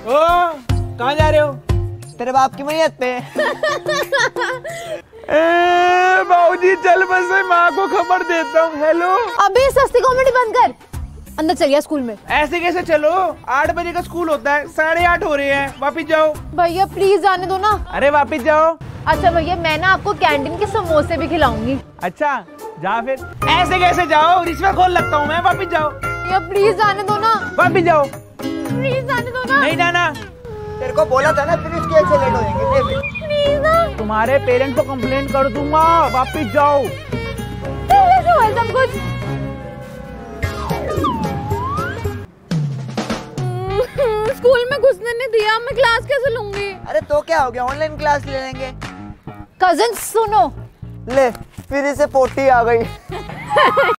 ओ कहाँ जा रहे हो? तेरे बाप की मैयत पे। बाबूजी चल बस मैं माँ को खबर देता हूँ। हेलो? अभी सस्ती कॉमेडी बंद कर। अंदर चलिए स्कूल में। ऐसे कैसे चलो? आठ बजे का स्कूल होता है साढ़े आठ हो रहे हैं। वापिस जाओ। भैया प्लीज़ जाने दो ना। अरे वापिस जाओ। अच्छा भैया मैं ना आपको कैंटीन के समोसे भी खिलाऊँगी। अच्छा जा फिर। ऐसे कैसे जाओ? रिश्वत खोल लगता हूँ मैं वापिस जाओ। भैया प्लीज़ जाने दो ना। वापिस जाओ। प्लीज़ जाने दो ना नहीं जाना तेरे को बोला था ना फिर इसके अच्छे लेट हो जाएँगे। प्लीज़ ना तुम्हारे पेरेंट्स को कंप्लेन कर दूँगा वापिस जाओ। सब कुछ स्कूल में घुसने नहीं दिया मैं क्लास कैसे लूँगी? अरे तो क्या हो गया ऑनलाइन क्लास ले लेंगे। कज़न सुनो। ले फिर इसे पोटी आ गई।